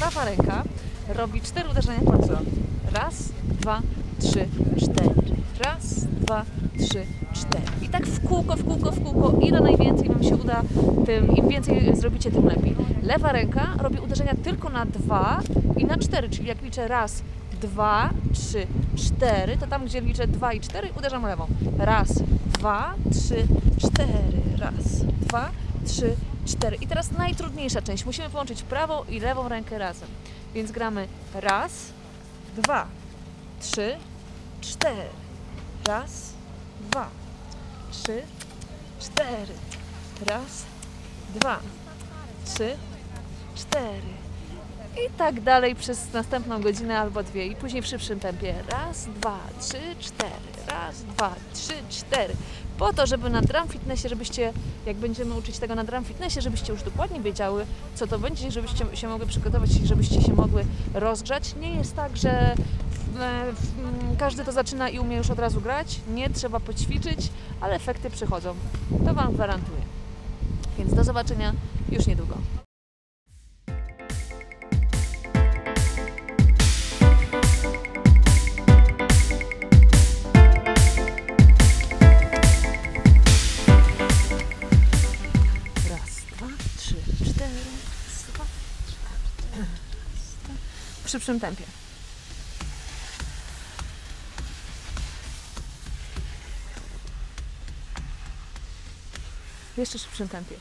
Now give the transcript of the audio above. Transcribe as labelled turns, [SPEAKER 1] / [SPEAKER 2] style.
[SPEAKER 1] lewa ręka robi cztery uderzenia rząd. Raz, dwa, trzy, cztery. Raz, dwa, trzy, cztery. I tak w kółko, w kółko, w kółko. Ile najwięcej Wam się uda, tym im więcej zrobicie, tym lepiej. Lewa ręka robi uderzenia tylko na dwa i na cztery, czyli jak liczę raz, dwa, trzy, cztery, to tam, gdzie liczę dwa i cztery, uderzam lewą. Raz, dwa, trzy, cztery. Raz, dwa, trzy, cztery. I teraz najtrudniejsza część. Musimy połączyć prawą i lewą rękę razem. Więc gramy raz, dwa, trzy, cztery. Raz, dwa, trzy, cztery. Raz, dwa, trzy, cztery. I tak dalej przez następną godzinę albo dwie. I później w szybszym tempie. Raz, dwa, trzy, cztery. Raz, dwa, trzy, cztery. Po to, żeby na drum fitnessie, żebyście, jak będziemy uczyć tego na drum fitnessie, żebyście już dokładnie wiedziały, co to będzie, żebyście się mogły przygotować i żebyście się mogły rozgrzać. Nie jest tak, że e, w- m, każdy to zaczyna i umie już od razu grać. Nie, trzeba poćwiczyć, ale efekty przychodzą. To Wam gwarantuję. Więc do zobaczenia już niedługo. W szybszym tempie. W jeszcze szybszym tempie.